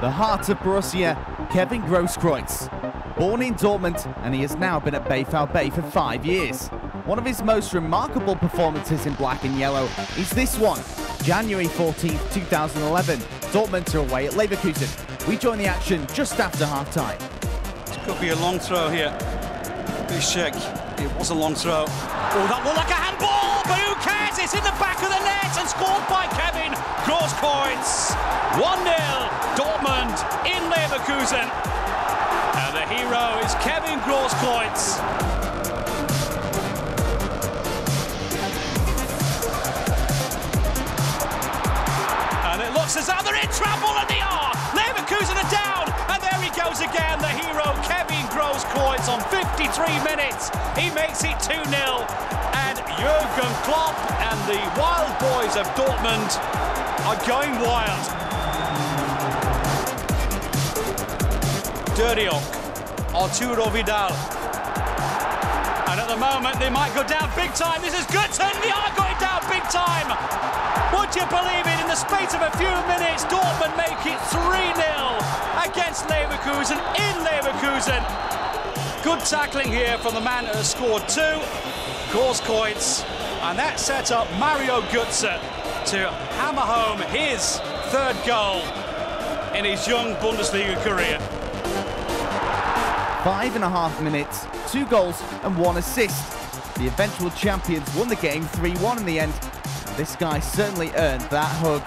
the heart of Borussia, Kevin Grosskreutz. Born in Dortmund, and he has now been at Bay for five years. One of his most remarkable performances in black and yellow is this one, January 14, 2011. Dortmund are away at Leverkusen. We join the action just after half-time. Could be a long throw here. Piszczek, it was a long throw. Oh, that looked like a handball, but who cares? It's in the back of the net and scored by Kevin Grosskreutz. 1-0, Dortmund in Leverkusen. And the hero is Kevin Grosskreutz. And it looks as though they're in trouble, and they are. Leverkusen are down, and there he goes again, the hero Kevin Grosskreutz on 53 minutes. He makes it 2-0, and Jurgen Klopp and the Wild Boys of Dortmund are going wild. Derdiyok, Arturo Vidal. And at the moment, they might go down big time. This is Götzen. They are going down big time. Would you believe it? In the space of a few minutes, Dortmund make it 3-0 against Leverkusen in Leverkusen. Good tackling here from the man who has scored two, Grosskreutz. And that set up Mario Götze to hammer home his third goal in his young Bundesliga career. Five and a half minutes, two goals and one assist. The eventual champions won the game 3-1 in the end. And this guy certainly earned that hug.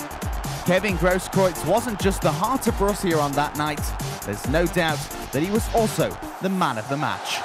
Kevin Grosskreutz wasn't just the heart of Borussia on that night. There's no doubt that he was also the man of the match.